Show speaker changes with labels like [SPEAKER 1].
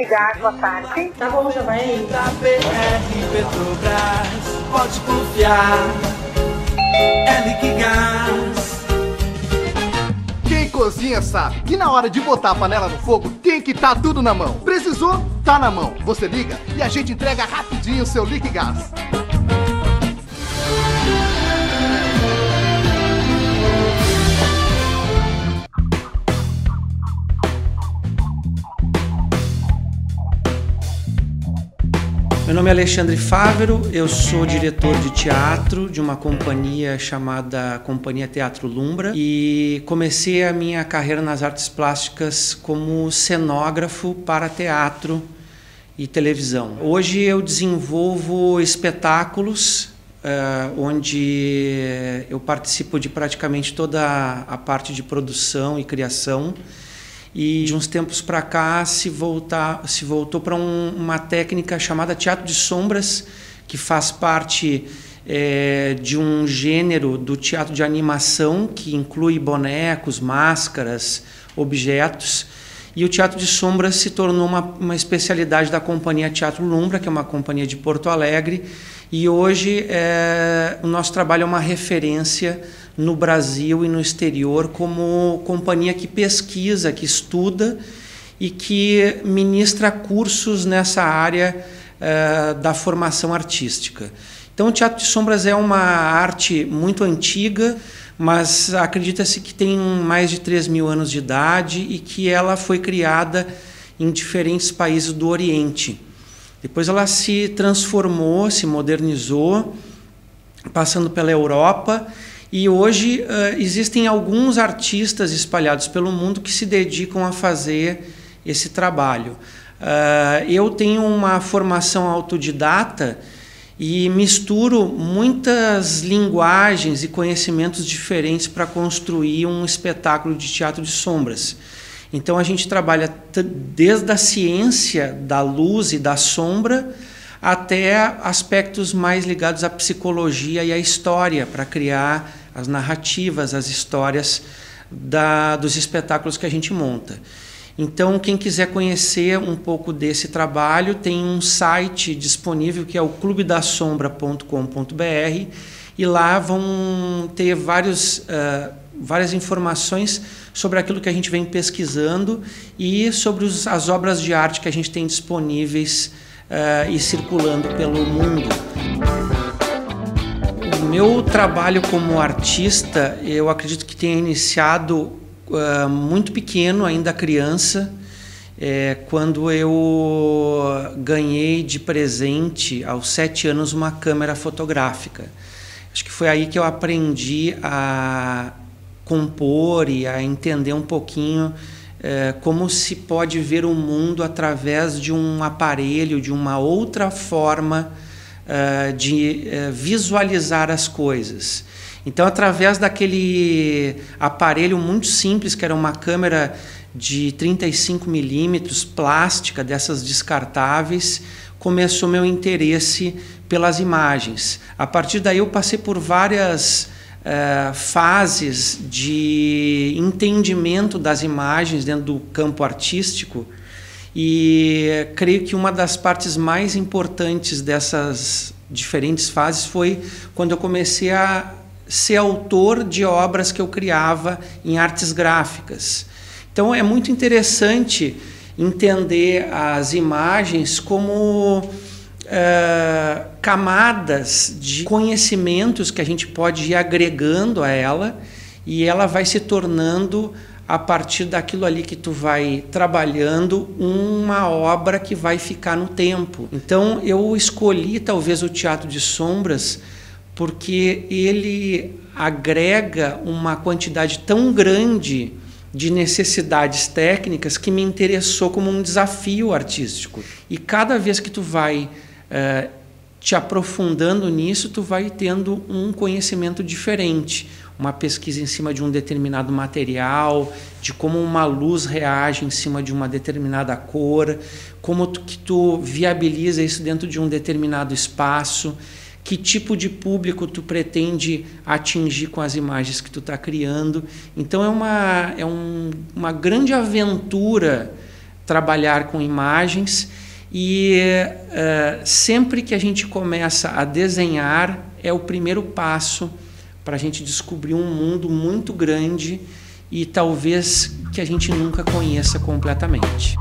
[SPEAKER 1] Liquigás, boa tarde.
[SPEAKER 2] Tá bom, já vai aí.
[SPEAKER 3] Da BR Petrobras, pode confiar. É Liquigás.
[SPEAKER 4] Quem cozinha sabe que na hora de botar a panela no fogo tem que estar tudo na mão. Precisou? Tá na mão. Você liga e a gente entrega rapidinho o seu Liquigás.
[SPEAKER 5] Meu nome é Alexandre Fávero, eu sou diretor de teatro de uma companhia chamada Companhia Teatro Lumbra e comecei a minha carreira nas artes plásticas como cenógrafo para teatro e televisão. Hoje eu desenvolvo espetáculos uh, onde eu participo de praticamente toda a parte de produção e criação e de uns tempos para cá se, voltar, se voltou para um, uma técnica chamada teatro de sombras, que faz parte é, de um gênero do teatro de animação, que inclui bonecos, máscaras, objetos. E o teatro de sombras se tornou uma, uma especialidade da companhia Teatro Lumbra, que é uma companhia de Porto Alegre, e hoje é, o nosso trabalho é uma referência no Brasil e no exterior como companhia que pesquisa, que estuda e que ministra cursos nessa área uh, da formação artística. Então, o teatro de sombras é uma arte muito antiga, mas acredita-se que tem mais de 3 mil anos de idade e que ela foi criada em diferentes países do Oriente. Depois ela se transformou, se modernizou, passando pela Europa e hoje uh, existem alguns artistas espalhados pelo mundo que se dedicam a fazer esse trabalho. Uh, eu tenho uma formação autodidata e misturo muitas linguagens e conhecimentos diferentes para construir um espetáculo de teatro de sombras. Então a gente trabalha desde a ciência da luz e da sombra até aspectos mais ligados à psicologia e à história para criar as narrativas, as histórias da, dos espetáculos que a gente monta. Então, quem quiser conhecer um pouco desse trabalho, tem um site disponível que é o clubedasombra.com.br e lá vão ter vários, uh, várias informações sobre aquilo que a gente vem pesquisando e sobre os, as obras de arte que a gente tem disponíveis uh, e circulando pelo mundo meu trabalho como artista, eu acredito que tenha iniciado uh, muito pequeno, ainda criança, é, quando eu ganhei de presente aos sete anos uma câmera fotográfica. Acho que foi aí que eu aprendi a compor e a entender um pouquinho é, como se pode ver o mundo através de um aparelho, de uma outra forma uh, de uh, visualizar as coisas. Então, através daquele aparelho muito simples, que era uma câmera de 35 milímetros, plástica, dessas descartáveis, começou meu interesse pelas imagens. A partir daí, eu passei por várias uh, fases de entendimento das imagens dentro do campo artístico e creio que uma das partes mais importantes dessas diferentes fases foi quando eu comecei a ser autor de obras que eu criava em artes gráficas. Então é muito interessante entender as imagens como uh, camadas de conhecimentos que a gente pode ir agregando a ela e ela vai se tornando a partir daquilo ali que tu vai trabalhando uma obra que vai ficar no tempo. Então eu escolhi talvez o teatro de sombras porque ele agrega uma quantidade tão grande de necessidades técnicas que me interessou como um desafio artístico. E cada vez que tu vai uh, te aprofundando nisso, tu vai tendo um conhecimento diferente uma pesquisa em cima de um determinado material, de como uma luz reage em cima de uma determinada cor, como tu, que tu viabiliza isso dentro de um determinado espaço, que tipo de público tu pretende atingir com as imagens que tu está criando. Então é uma, é um, uma grande aventura trabalhar com imagens e uh, sempre que a gente começa a desenhar é o primeiro passo para a gente descobrir um mundo muito grande e talvez que a gente nunca conheça completamente.